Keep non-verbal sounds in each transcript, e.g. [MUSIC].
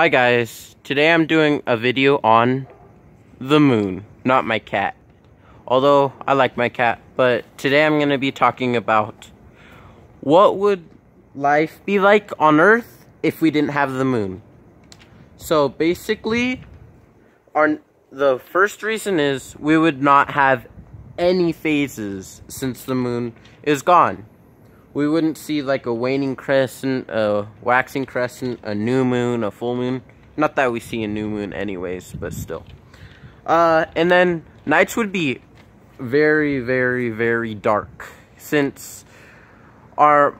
Hi guys, today I'm doing a video on the moon, not my cat. Although I like my cat, but today I'm going to be talking about what would life be like on Earth if we didn't have the moon. So basically, our the first reason is we would not have any phases since the moon is gone we wouldn't see like a waning crescent, a waxing crescent, a new moon, a full moon. Not that we see a new moon anyways, but still. Uh, and then nights would be very, very, very dark since our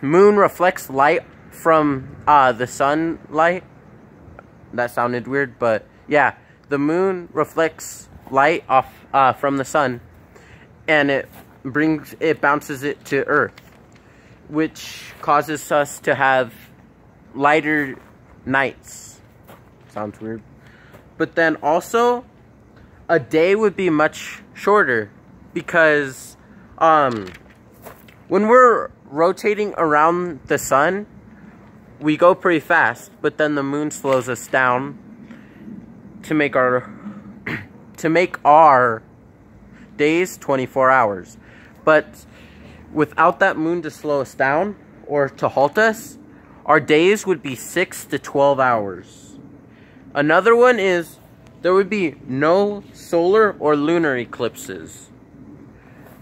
moon reflects light from uh, the sunlight. That sounded weird, but yeah, the moon reflects light off uh, from the sun, and it brings it bounces it to Earth, which causes us to have lighter nights. Sounds weird. But then also a day would be much shorter because um when we're rotating around the sun, we go pretty fast, but then the moon slows us down to make our [CLEARS THROAT] to make our days 24 hours. But without that moon to slow us down or to halt us, our days would be 6 to 12 hours. Another one is there would be no solar or lunar eclipses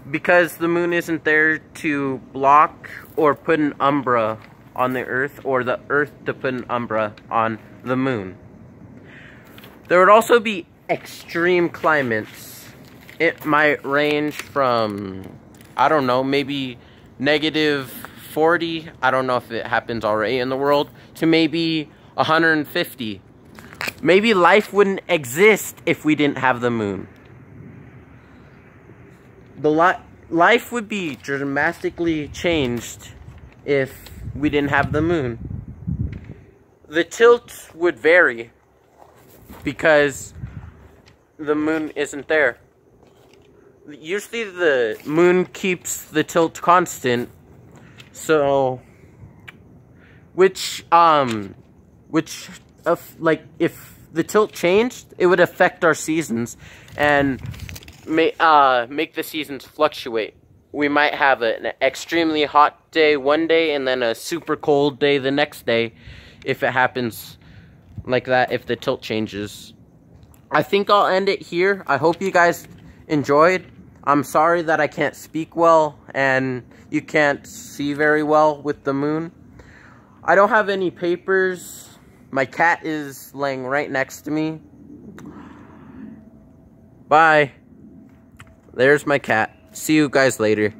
because the moon isn't there to block or put an umbra on the earth or the earth to put an umbra on the moon. There would also be extreme climates. It might range from I don't know, maybe negative 40, I don't know if it happens already in the world, to maybe 150. Maybe life wouldn't exist if we didn't have the moon. The li life would be dramatically changed if we didn't have the moon. The tilt would vary because the moon isn't there usually the moon keeps the tilt constant. So, which, um, which, if, like, if the tilt changed, it would affect our seasons and may, uh, make the seasons fluctuate. We might have an extremely hot day one day and then a super cold day the next day if it happens like that, if the tilt changes. I think I'll end it here. I hope you guys enjoyed. I'm sorry that I can't speak well and you can't see very well with the moon. I don't have any papers. My cat is laying right next to me. Bye. There's my cat. See you guys later.